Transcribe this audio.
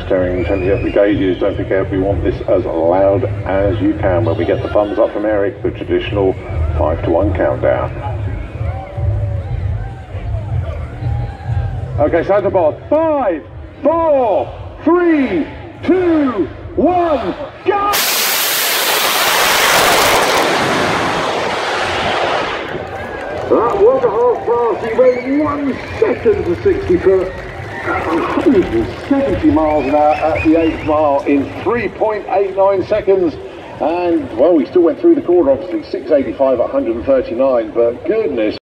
at the gauges. Don't forget, we want this as loud as you can when we get the thumbs up from Eric, the traditional 5 to 1 countdown. Okay, Santa Pod, five, four, three, two, one, go! That was a half pass. He went one second to 60 foot. 170 miles an hour at the eighth mile in 3.89 seconds. And, well, we still went through the quarter, obviously, 685 at 139, but goodness.